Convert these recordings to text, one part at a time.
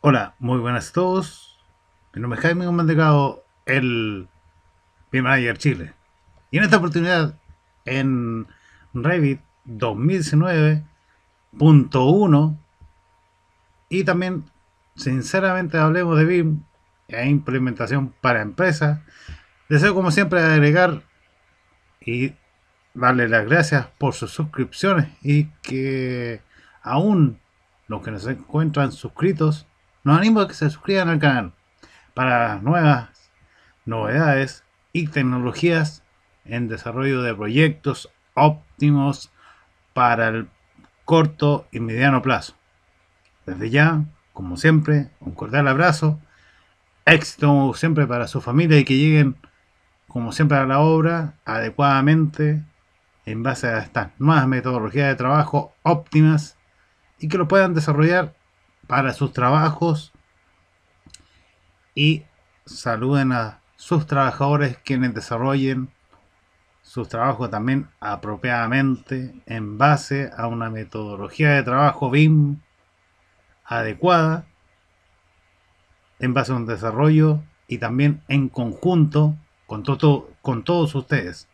Hola, muy buenas a todos. Mi nombre es Jaime Mandegado, el Manager Chile. Y en esta oportunidad, en Revit 2019.1 y también, sinceramente, hablemos de BIM e implementación para empresas. Deseo, como siempre, agregar y darle las gracias por sus suscripciones y que aún los que nos encuentran suscritos, nos animo a que se suscriban al canal para nuevas novedades y tecnologías en desarrollo de proyectos óptimos para el corto y mediano plazo. Desde ya, como siempre, un cordial abrazo, éxito siempre para su familia y que lleguen, como siempre, a la obra adecuadamente en base a estas nuevas metodologías de trabajo óptimas y que lo puedan desarrollar para sus trabajos y saluden a sus trabajadores quienes desarrollen sus trabajos también apropiadamente en base a una metodología de trabajo BIM adecuada, en base a un desarrollo y también en conjunto con, todo, con todos ustedes.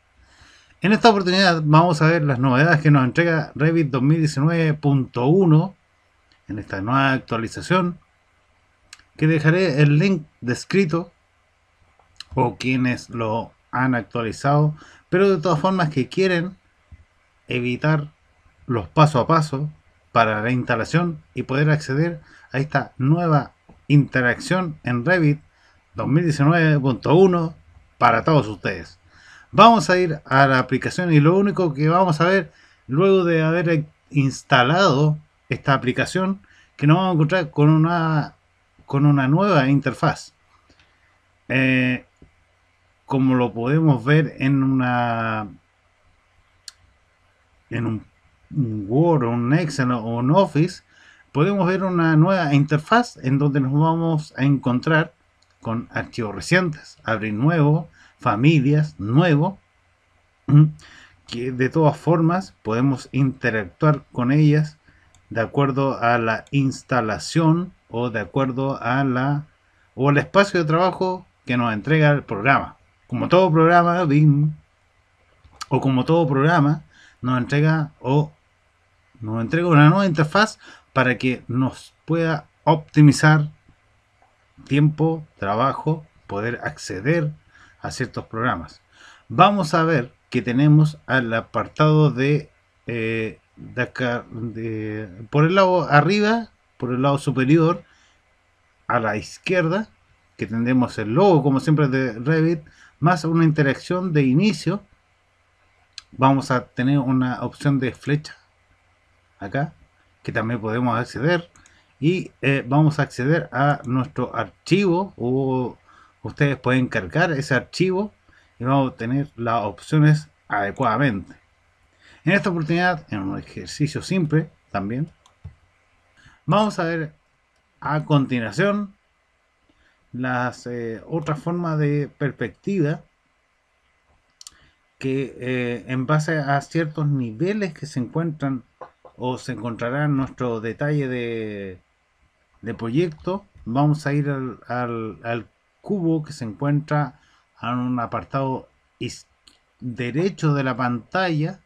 En esta oportunidad vamos a ver las novedades que nos entrega Revit 2019.1 en esta nueva actualización que dejaré el link descrito o quienes lo han actualizado, pero de todas formas que quieren evitar los paso a paso para la instalación y poder acceder a esta nueva interacción en Revit 2019.1 para todos ustedes. Vamos a ir a la aplicación y lo único que vamos a ver luego de haber instalado esta aplicación que nos vamos a encontrar con una con una nueva interfaz. Eh, como lo podemos ver en una en un, Word, un Excel o un Office, podemos ver una nueva interfaz en donde nos vamos a encontrar con archivos recientes, abrir nuevo, familias, nuevo, que de todas formas podemos interactuar con ellas de acuerdo a la instalación o de acuerdo a la o el espacio de trabajo que nos entrega el programa. Como todo programa o como todo programa nos entrega o nos entrega una nueva interfaz para que nos pueda optimizar tiempo, trabajo, poder acceder a ciertos programas. Vamos a ver que tenemos al apartado de, eh, acá, por el lado arriba por el lado superior a la izquierda, que tendremos el logo, como siempre, de Revit, más una interacción de inicio. Vamos a tener una opción de flecha acá, que también podemos acceder. Y eh, vamos a acceder a nuestro archivo, o ustedes pueden cargar ese archivo y vamos a tener las opciones adecuadamente. En esta oportunidad, en un ejercicio simple también, Vamos a ver a continuación las eh, otras formas de perspectiva que eh, en base a ciertos niveles que se encuentran o se encontrará en nuestro detalle de, de proyecto vamos a ir al, cubo que se encuentra en un apartado derecho de la pantalla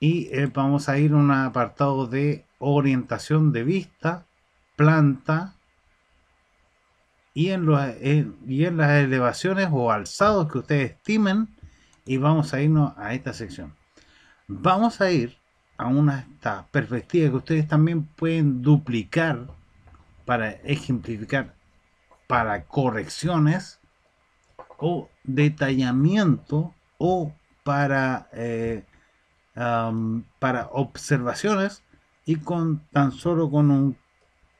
y eh, vamos a ir a un apartado de orientación de vista, planta y en, los, y en las elevaciones o alzados que ustedes estimen y vamos a irnos a esta sección. Vamos a ir a una esta perspectiva que ustedes también pueden duplicar para ejemplificar para correcciones o detallamiento o para, eh, para observaciones y con tan solo con un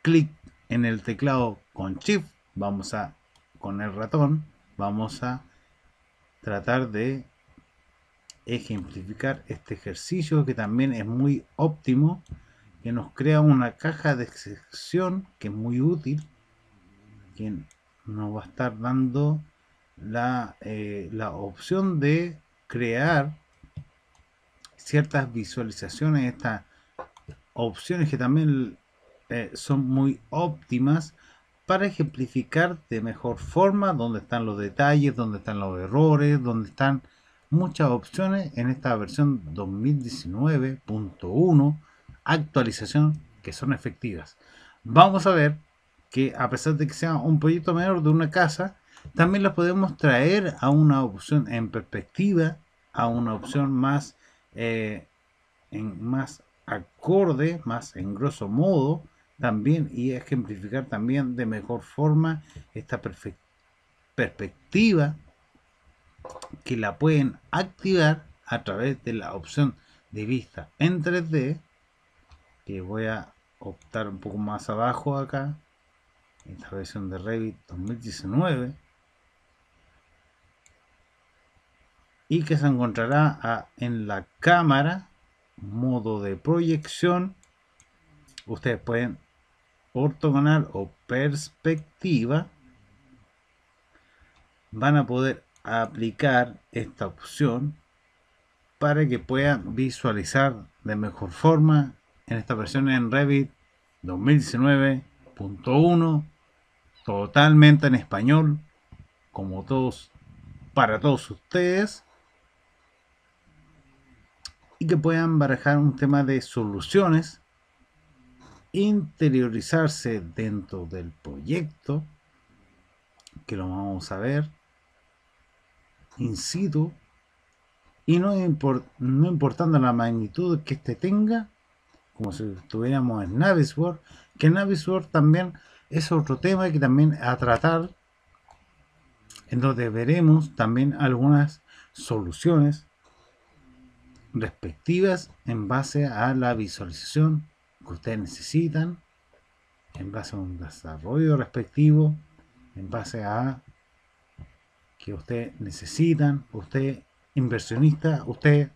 clic en el teclado con Shift vamos a con el ratón vamos a tratar de ejemplificar este ejercicio que también es muy óptimo que nos crea una caja de excepción que es muy útil, que nos va a estar dando la, eh, la opción de crear ciertas visualizaciones, estas opciones que también eh, son muy óptimas para ejemplificar de mejor forma dónde están los detalles, dónde están los errores, dónde están muchas opciones en esta versión 2019.1 actualización que son efectivas. Vamos a ver que a pesar de que sea un proyecto menor de una casa, también la podemos traer a una opción en perspectiva, a una opción más, eh, en, más acorde, más en grosso modo, también y ejemplificar también de mejor forma esta perspectiva que la pueden activar a través de la opción de vista en 3D que voy a optar un poco más abajo acá esta versión de Revit 2019 y que se encontrará en la cámara modo de proyección. Ustedes pueden ortogonal o perspectiva. Van a poder aplicar esta opción para que puedan visualizar de mejor forma en esta versión en Revit 2019.1 totalmente en español como todos para todos ustedes y que puedan barajar un tema de soluciones interiorizarse dentro del proyecto que lo vamos a ver in situ y no, no importando la magnitud que este tenga como si estuviéramos en Navisworld que Navisworld también es otro tema que también a tratar en donde veremos también algunas soluciones respectivas en base a la visualización que ustedes necesitan en base a un desarrollo respectivo, en base a que ustedes necesitan, usted inversionista, usted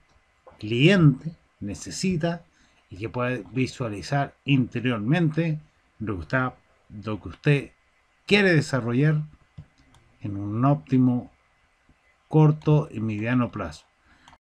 cliente necesita y que puede visualizar interiormente lo que, lo que usted quiere desarrollar en un óptimo corto y mediano plazo.